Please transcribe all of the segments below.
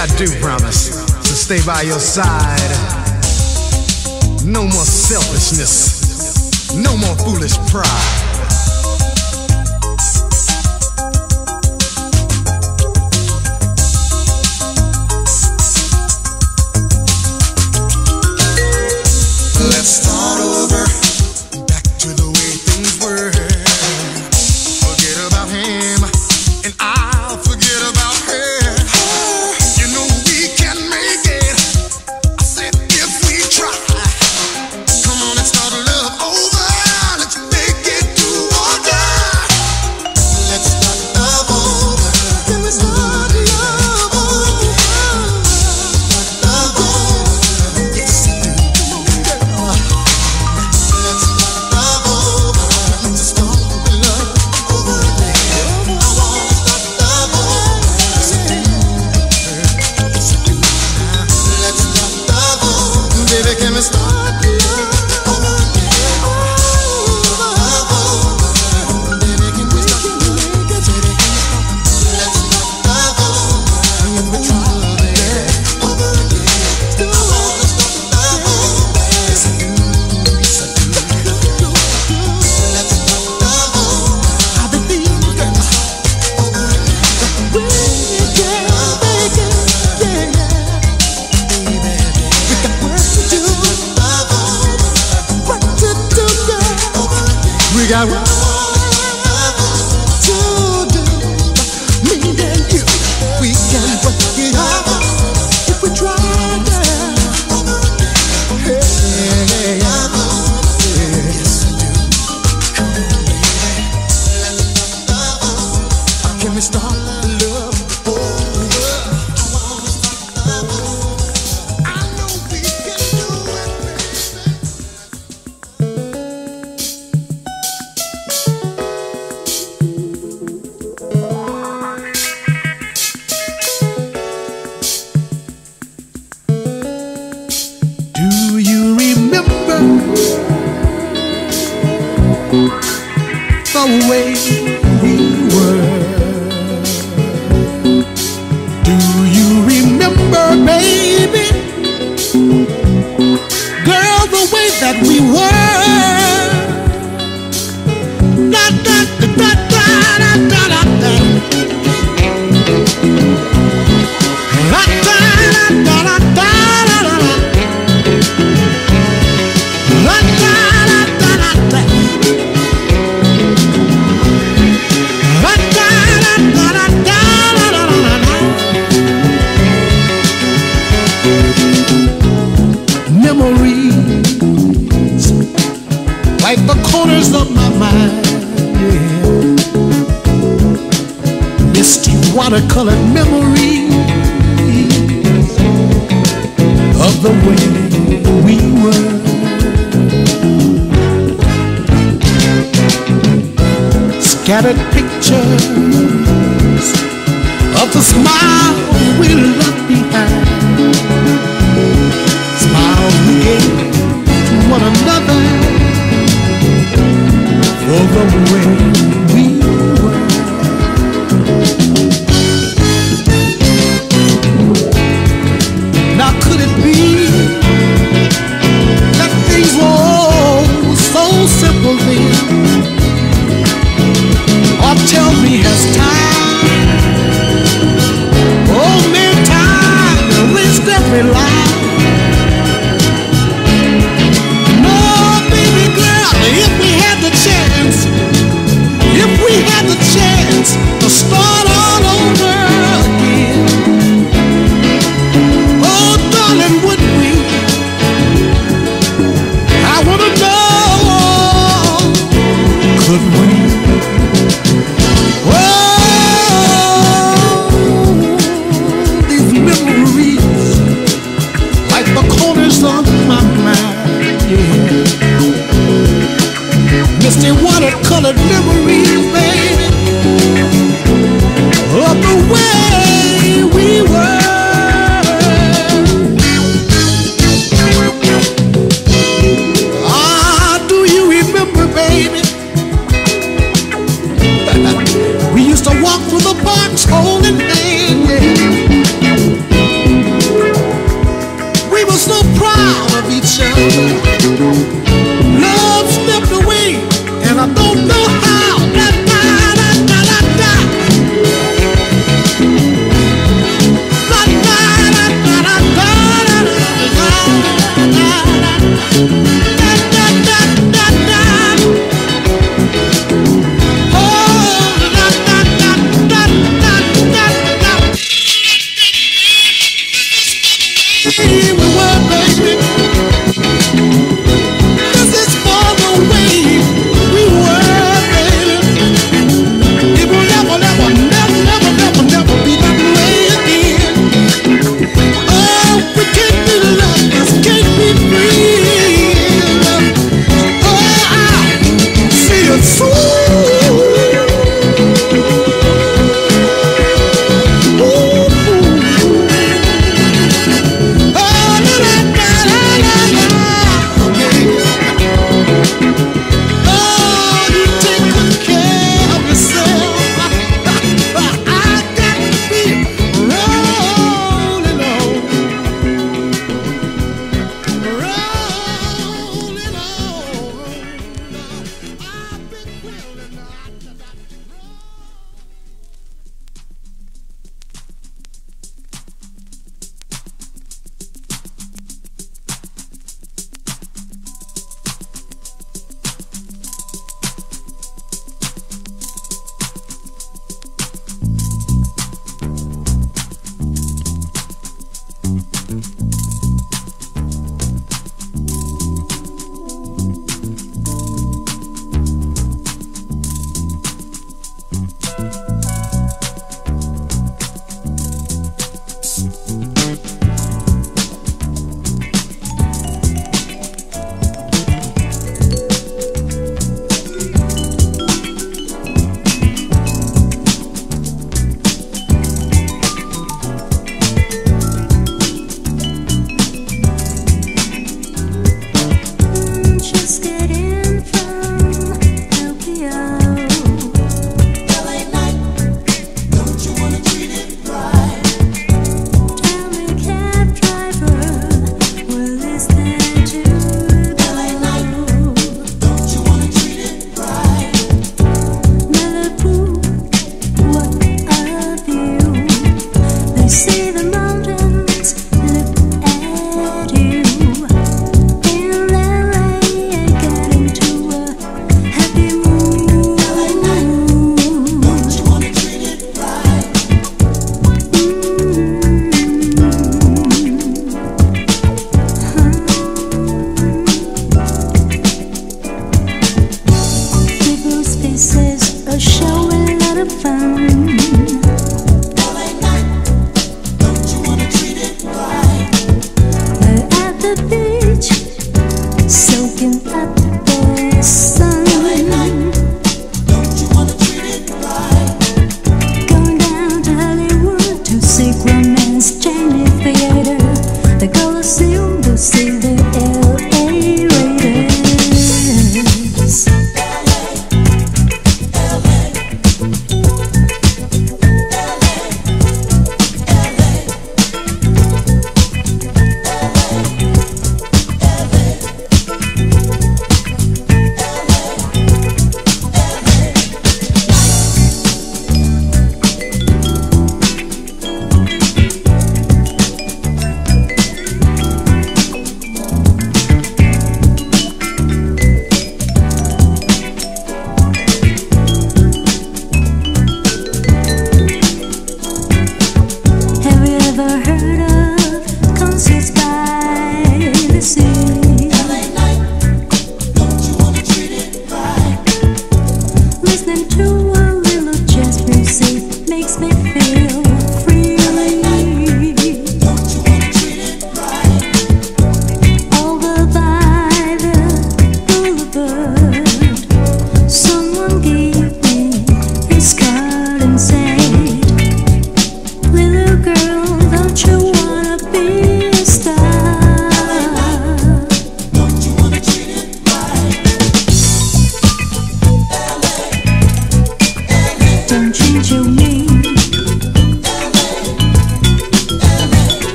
I do promise to stay by your side. No more selfishness, no more foolish pride.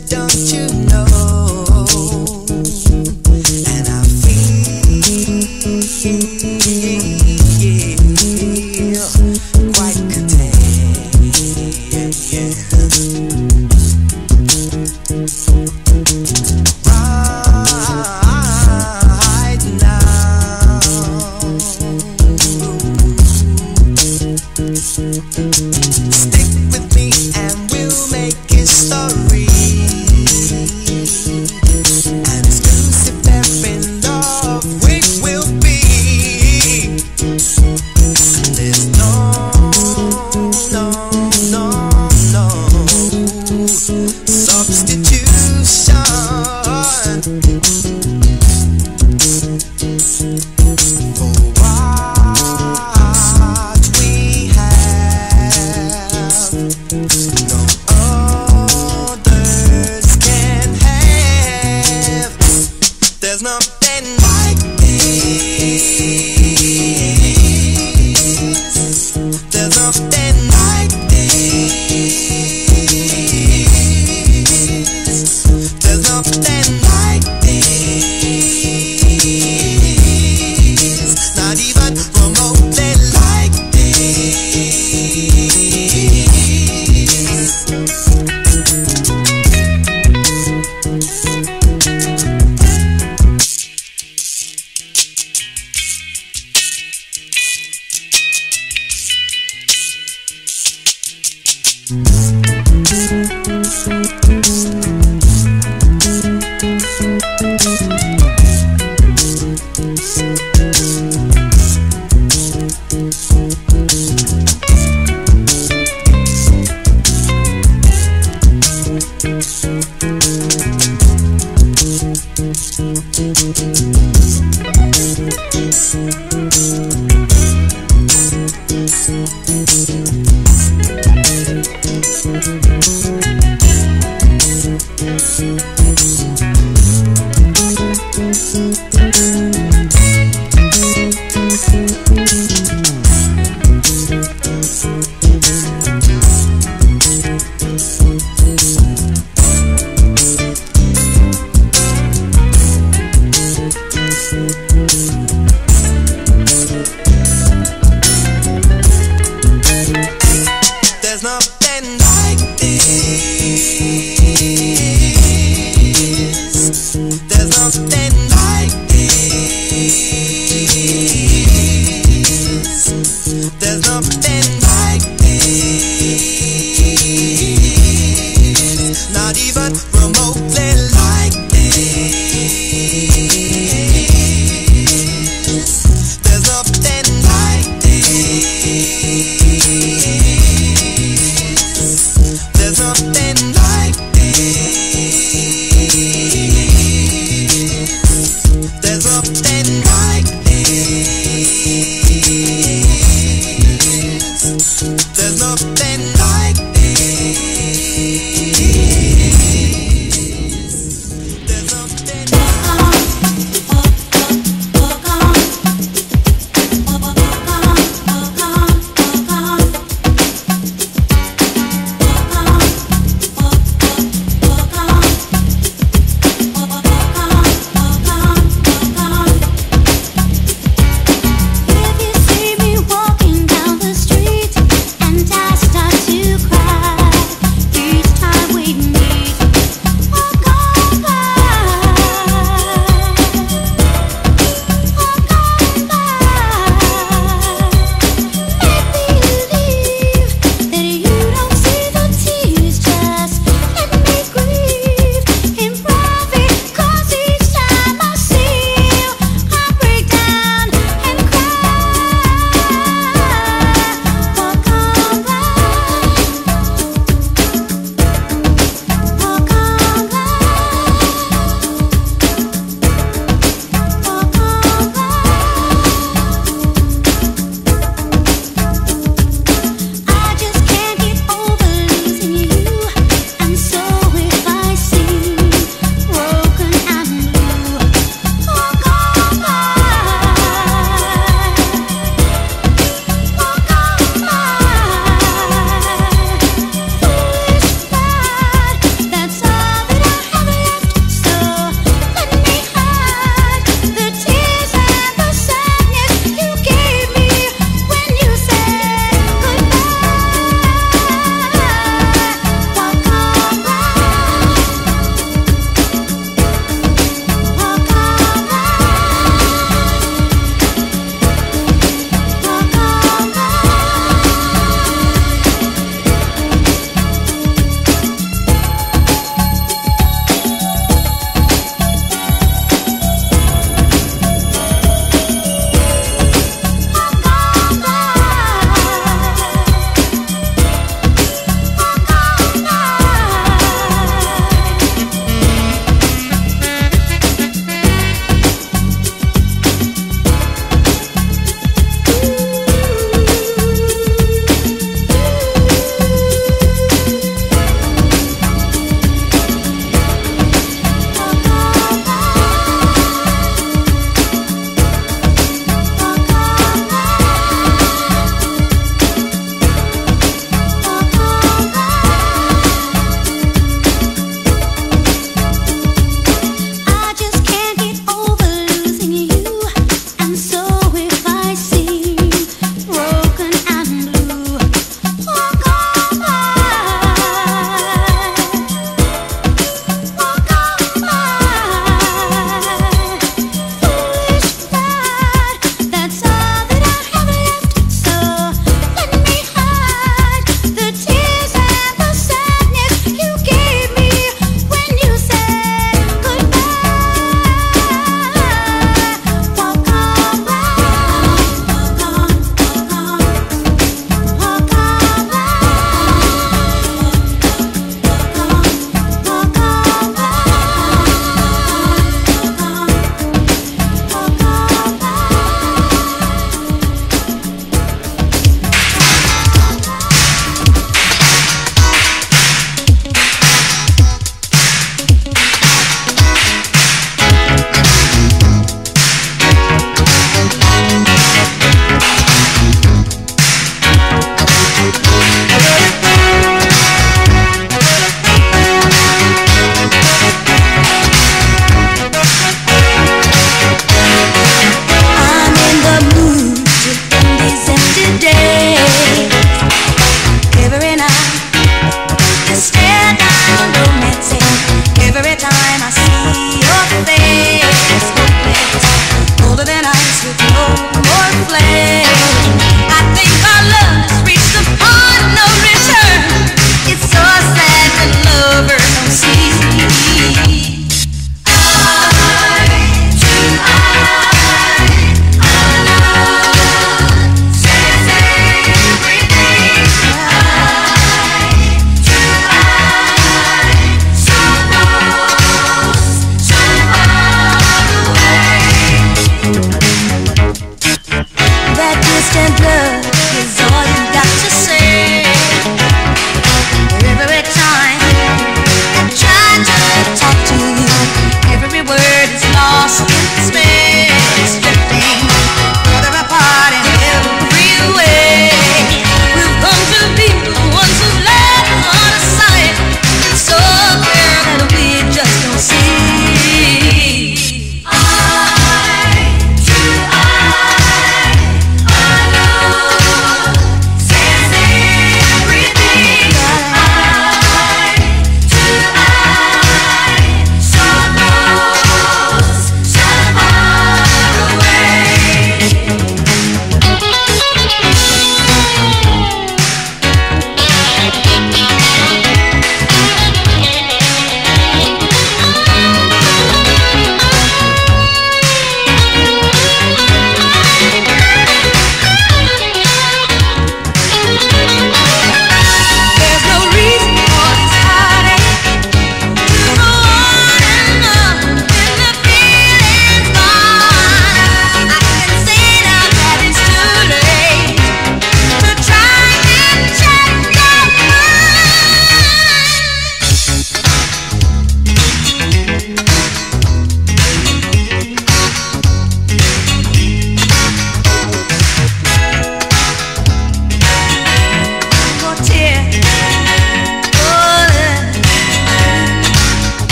don't you know?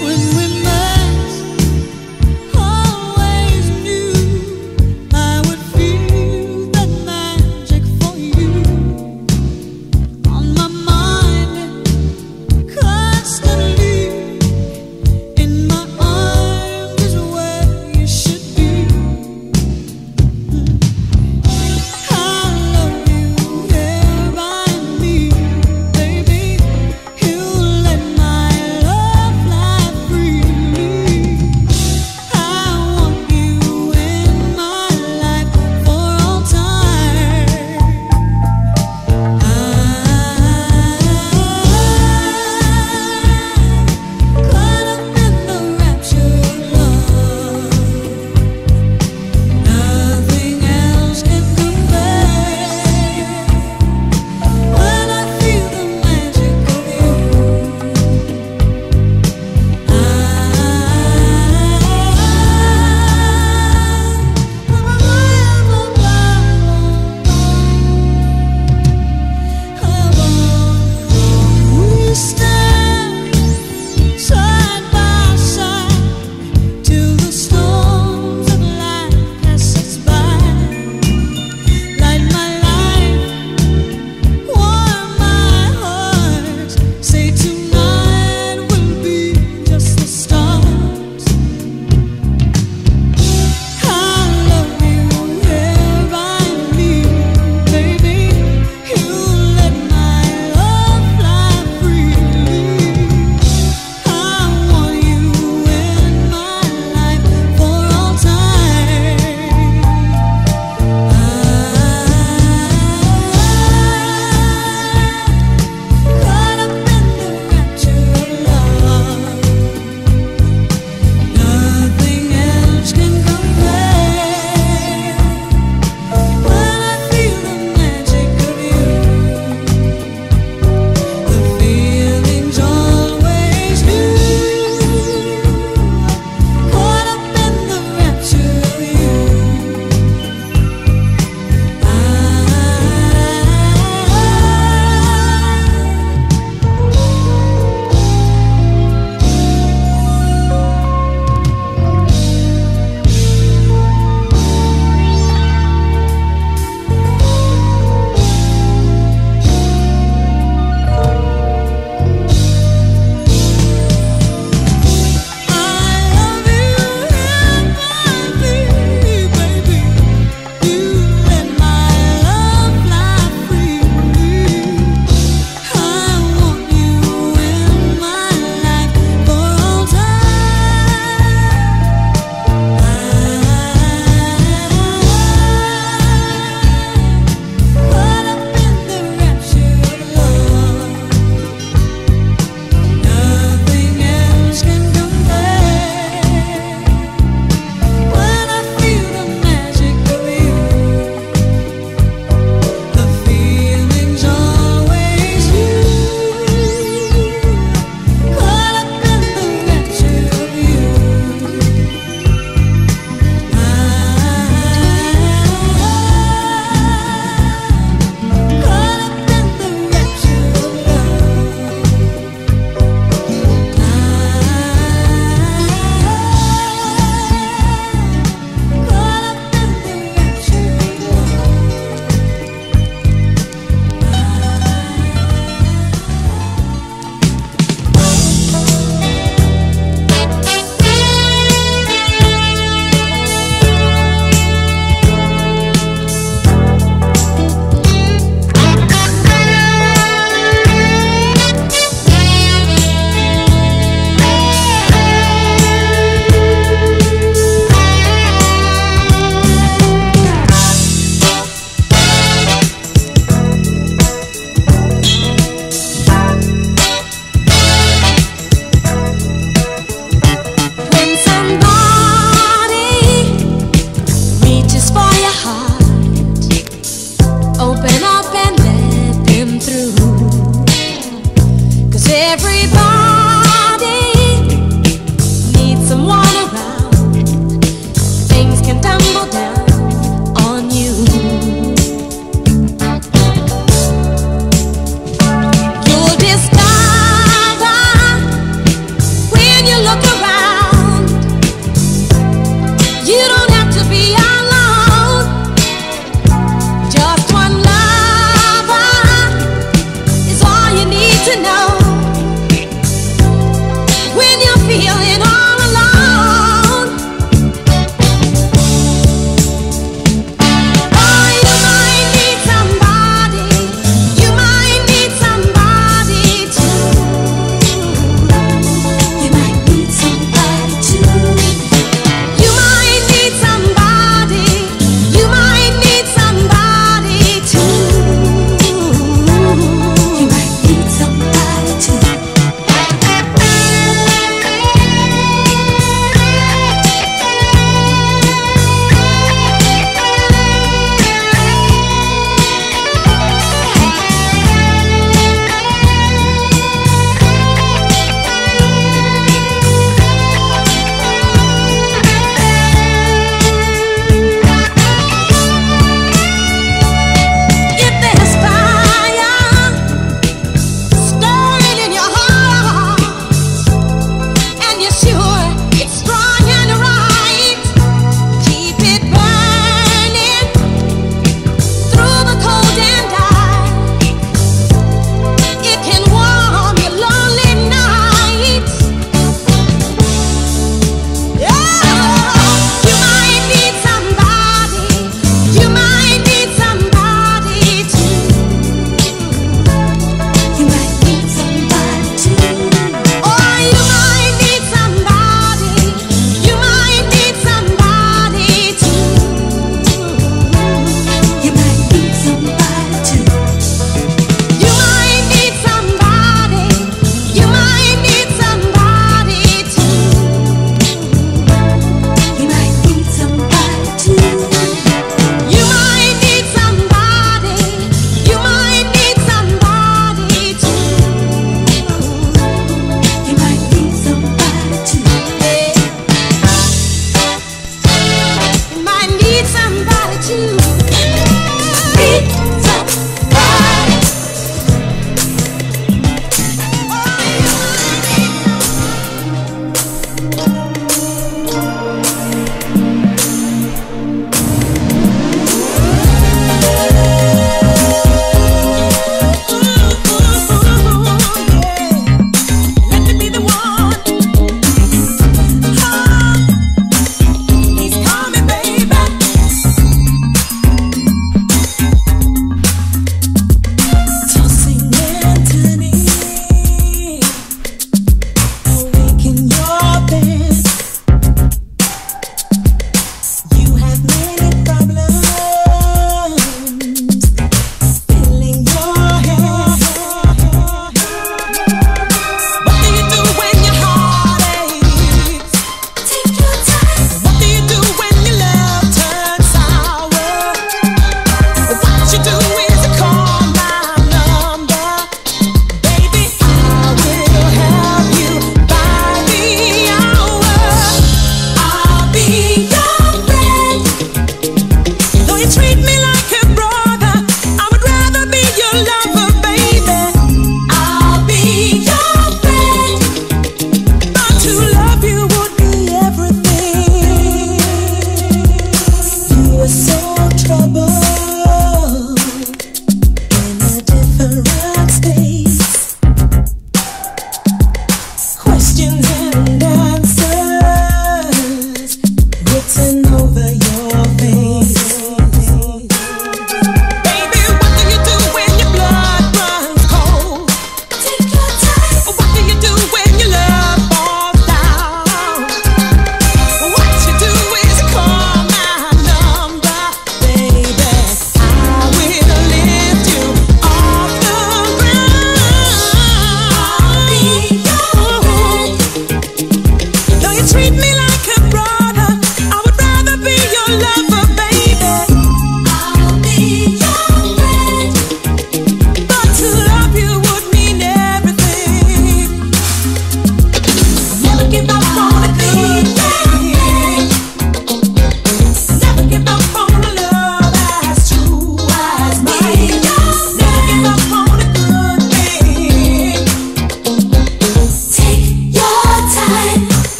when we